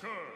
Joker!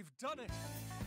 We've done it!